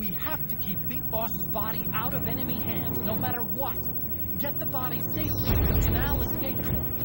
We have to keep Big Boss's body out of enemy hands, no matter what. Get the body safely to the canal escape point.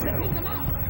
Taking them out.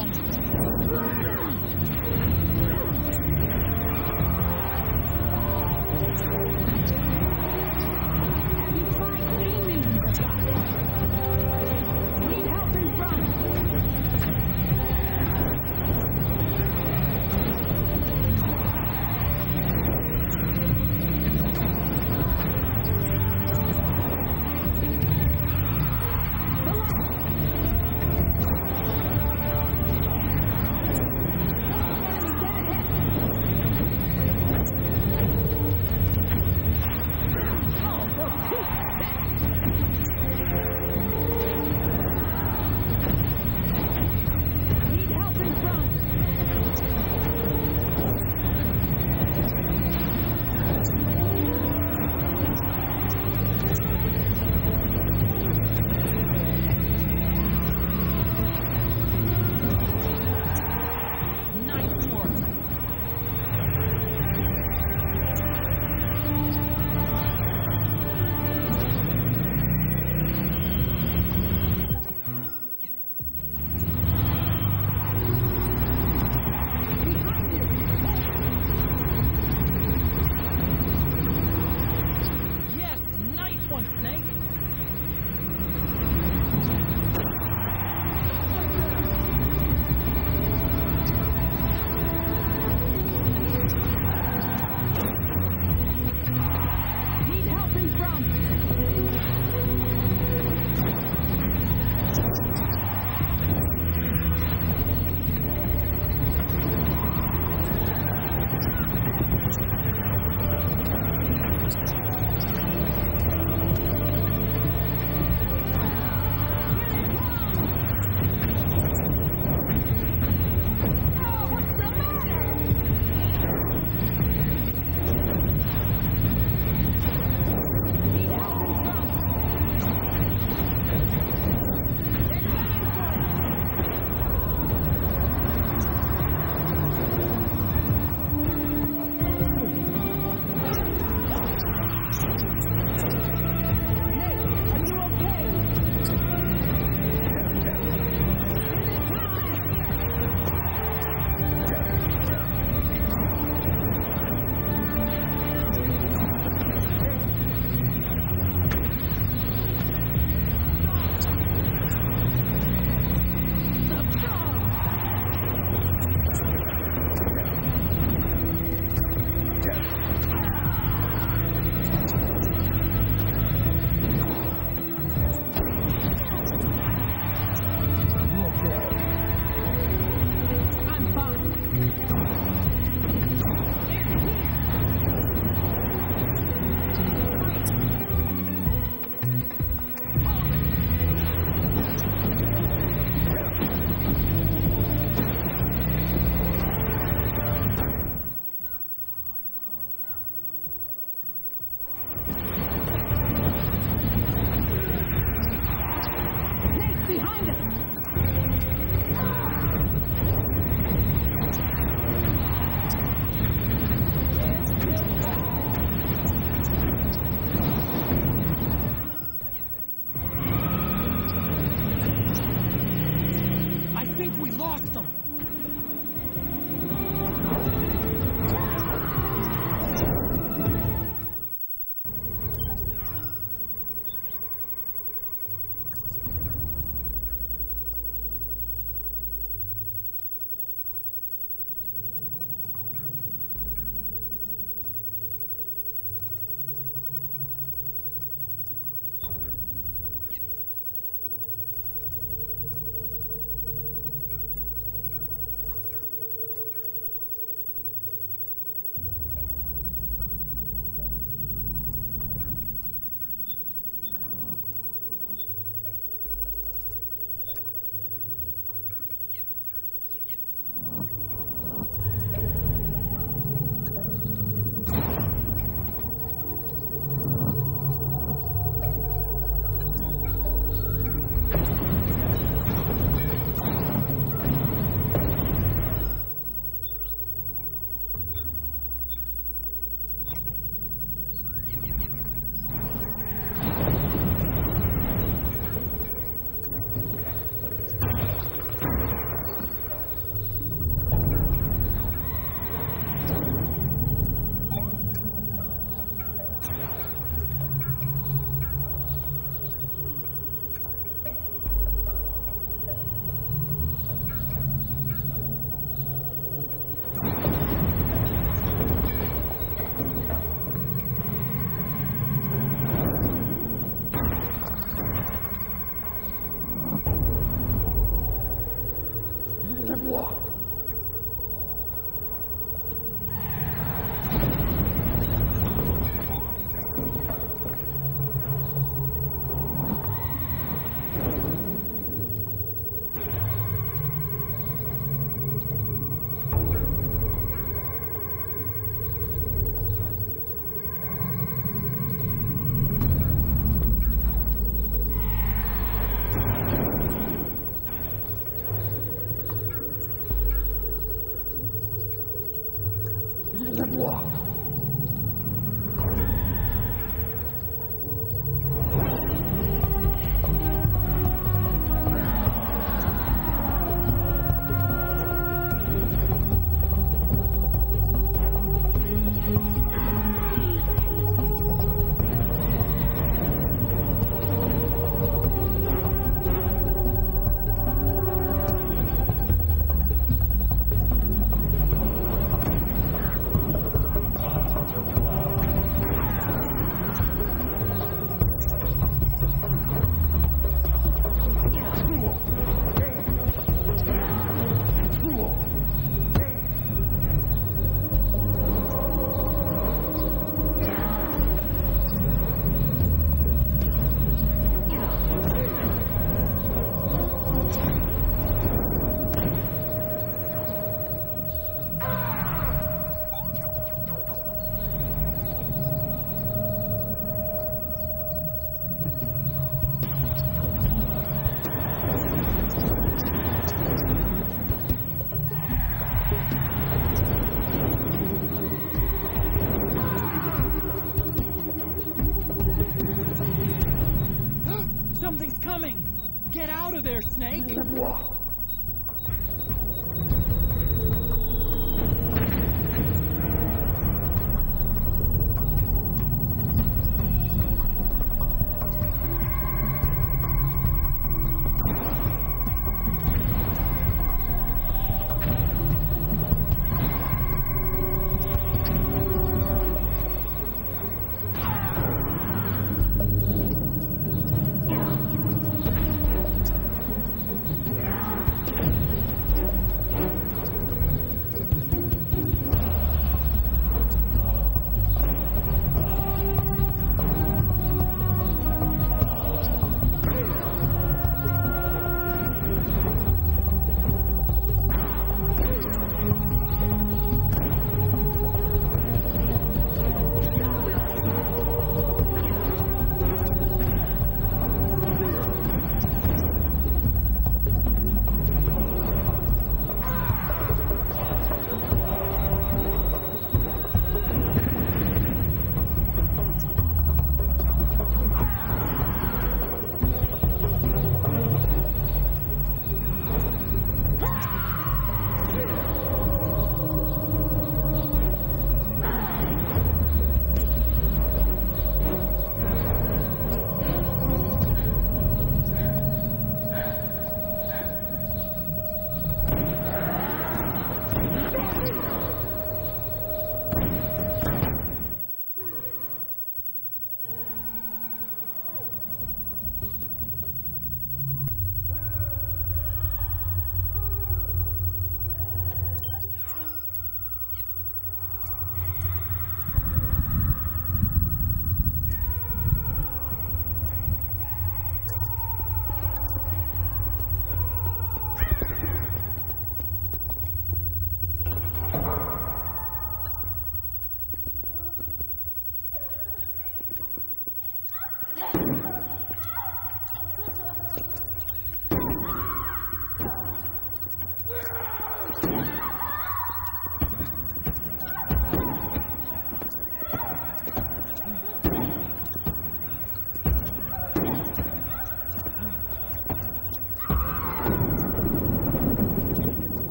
Wow. We lost them. 我。Something's coming! Get out of there, Snake!